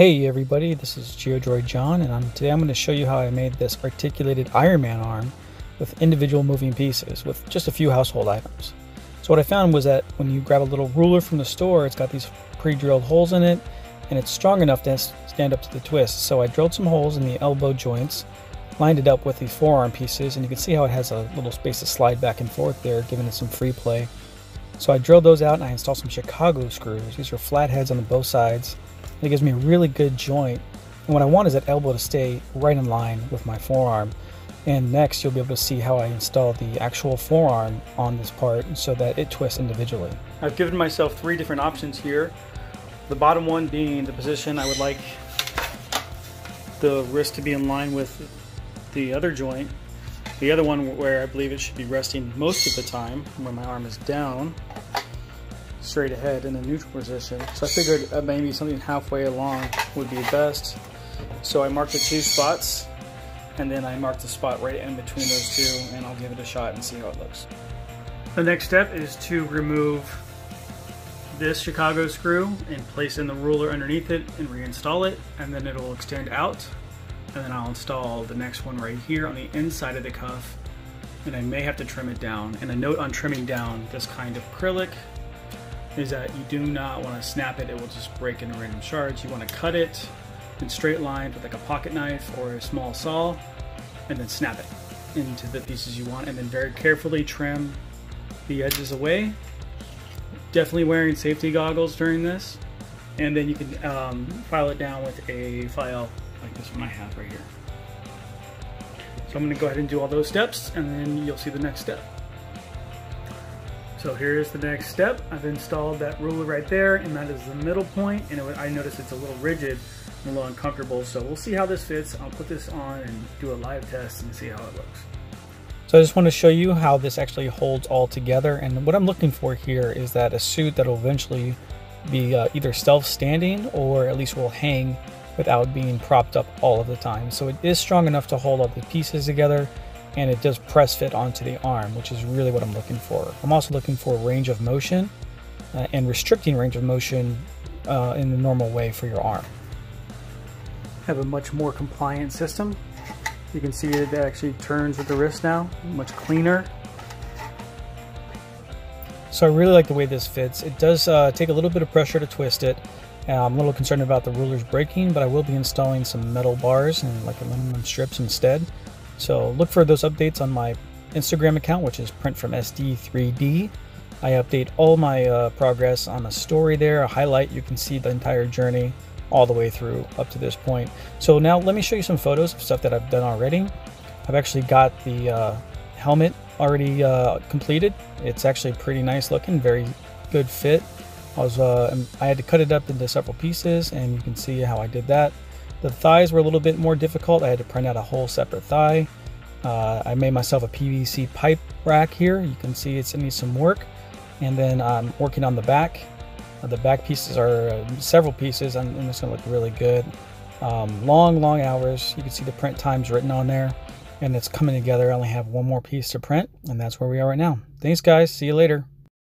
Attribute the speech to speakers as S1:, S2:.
S1: Hey everybody, this is GeoDroid John, and I'm, today I'm going to show you how I made this articulated Iron Man arm with individual moving pieces with just a few household items. So what I found was that when you grab a little ruler from the store, it's got these pre-drilled holes in it, and it's strong enough to stand up to the twist. So I drilled some holes in the elbow joints, lined it up with the forearm pieces, and you can see how it has a little space to slide back and forth there, giving it some free play. So I drilled those out and I installed some Chicago screws. These are flat heads on both sides it gives me a really good joint. And what I want is that elbow to stay right in line with my forearm. And next you'll be able to see how I install the actual forearm on this part so that it twists individually. I've given myself three different options here. The bottom one being the position I would like the wrist to be in line with the other joint. The other one where I believe it should be resting most of the time, where my arm is down straight ahead in a neutral position. So I figured uh, maybe something halfway along would be best. So I marked the two spots and then I marked the spot right in between those two and I'll give it a shot and see how it looks. The next step is to remove this Chicago screw and place in the ruler underneath it and reinstall it and then it'll extend out and then I'll install the next one right here on the inside of the cuff and I may have to trim it down. And a note on trimming down this kind of acrylic is that you do not want to snap it, it will just break into random shards. You want to cut it in straight lines with like a pocket knife or a small saw and then snap it into the pieces you want and then very carefully trim the edges away. Definitely wearing safety goggles during this and then you can um, file it down with a file like this one I have right here. So I'm going to go ahead and do all those steps and then you'll see the next step. So here's the next step. I've installed that ruler right there and that is the middle point and it, I notice it's a little rigid and a little uncomfortable. So we'll see how this fits. I'll put this on and do a live test and see how it looks. So I just want to show you how this actually holds all together and what I'm looking for here is that a suit that will eventually be uh, either self-standing or at least will hang without being propped up all of the time. So it is strong enough to hold all the pieces together and it does press fit onto the arm, which is really what I'm looking for. I'm also looking for range of motion uh, and restricting range of motion uh, in the normal way for your arm. Have a much more compliant system. You can see it actually turns with the wrist now, much cleaner. So I really like the way this fits. It does uh, take a little bit of pressure to twist it. Uh, I'm a little concerned about the rulers breaking, but I will be installing some metal bars and like aluminum strips instead. So look for those updates on my Instagram account, which is print from SD3D. I update all my uh, progress on a story there, a highlight. You can see the entire journey all the way through up to this point. So now let me show you some photos of stuff that I've done already. I've actually got the uh, helmet already uh, completed. It's actually pretty nice looking, very good fit. I was uh, I had to cut it up into several pieces, and you can see how I did that. The thighs were a little bit more difficult. I had to print out a whole separate thigh. Uh, I made myself a PVC pipe rack here. You can see it's needs some work. And then I'm working on the back. Uh, the back pieces are uh, several pieces and, and it's gonna look really good. Um, long, long hours. You can see the print times written on there and it's coming together. I only have one more piece to print and that's where we are right now. Thanks guys. See you later.